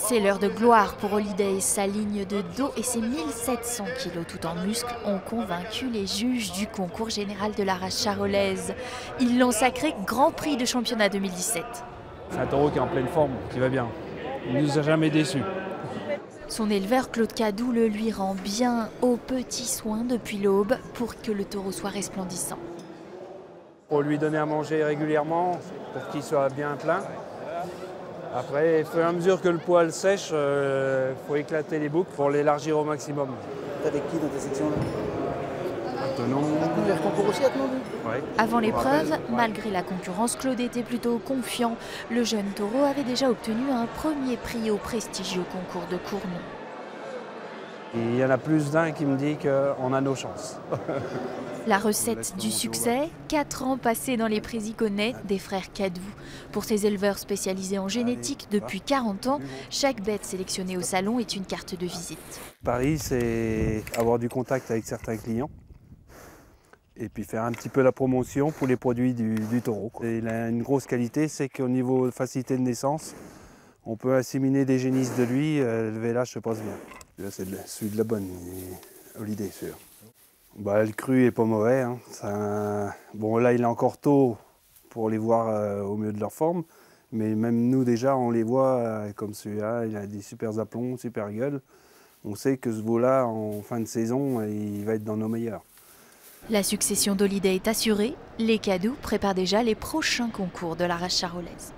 C'est l'heure de gloire pour Holiday. Sa ligne de dos et ses 1700 kilos tout en muscles ont convaincu les juges du concours général de la race charolaise. Ils l'ont sacré Grand Prix de championnat 2017. C'est un taureau qui est en pleine forme, qui va bien. Il ne nous a jamais déçus. Son éleveur Claude Cadou le lui rend bien aux petits soins depuis l'aube pour que le taureau soit resplendissant. Pour lui donner à manger régulièrement, pour qu'il soit bien plein. Après, au fur et à mesure que le poil sèche, il euh, faut éclater les boucles pour l'élargir au maximum. T'es avec qui dans ta section là Maintenant, concours aussi ouais. Avant l'épreuve, malgré la concurrence, Claude était plutôt confiant. Le jeune taureau avait déjà obtenu un premier prix au prestigieux concours de Cournon. Il y en a plus d'un qui me dit qu'on a nos chances. La recette du succès, 4 ans passés dans les présiconais des frères Cadou. Pour ces éleveurs spécialisés en génétique depuis 40 ans, chaque bête sélectionnée au salon est une carte de visite. Paris, c'est avoir du contact avec certains clients et puis faire un petit peu la promotion pour les produits du, taureau. Et il a une grosse qualité, c'est qu'au niveau de facilité de naissance, on peut assiminer des génisses de lui, euh, le vélage se passe bien. Là, c'est celui de la bonne, Holiday, sûr. Bah, le cru est pas mauvais. Hein. Bon, là, il est encore tôt pour les voir euh, au mieux de leur forme. Mais même nous, déjà, on les voit euh, comme celui-là. Il a des super aplombs, super gueule. On sait que ce veau-là, en fin de saison, il va être dans nos meilleurs. La succession d'Holiday est assurée. Les cadeaux préparent déjà les prochains concours de la race charolaise.